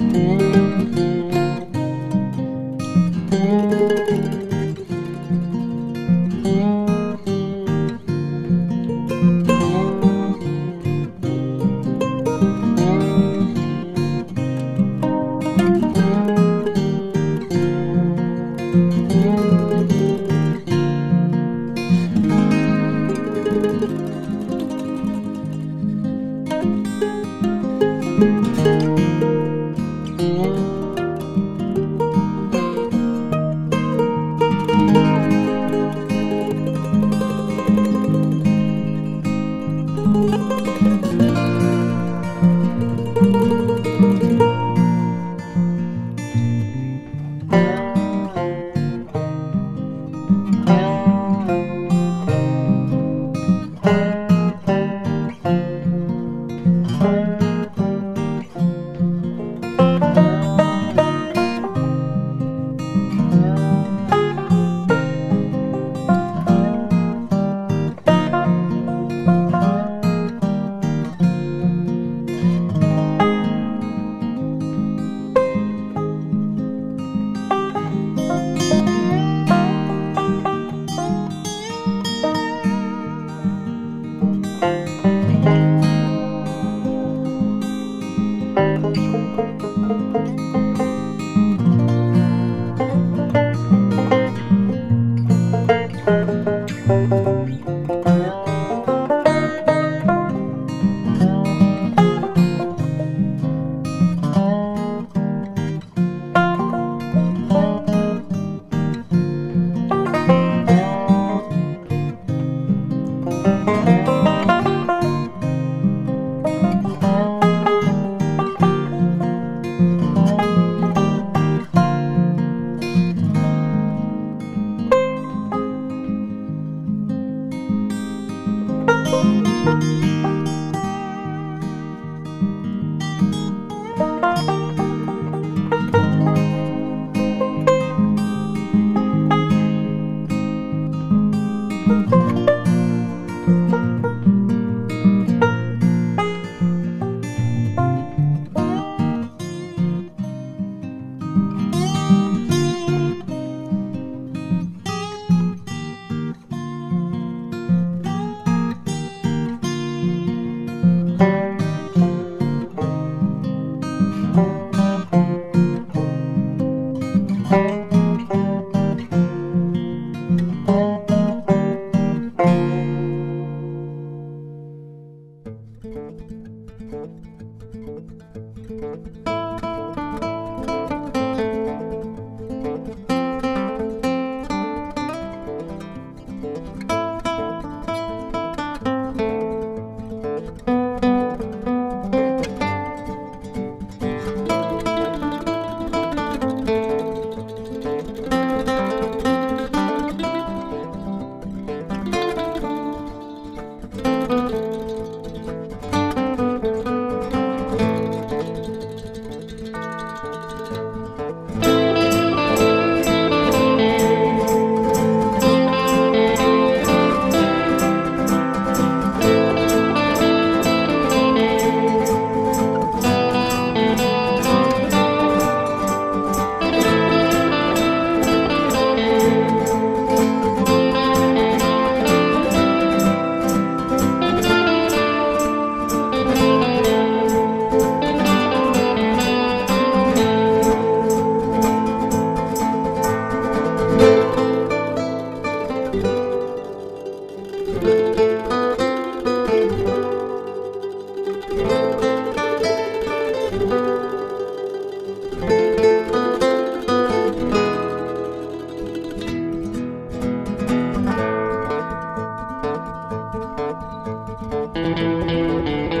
Mm-hmm. Música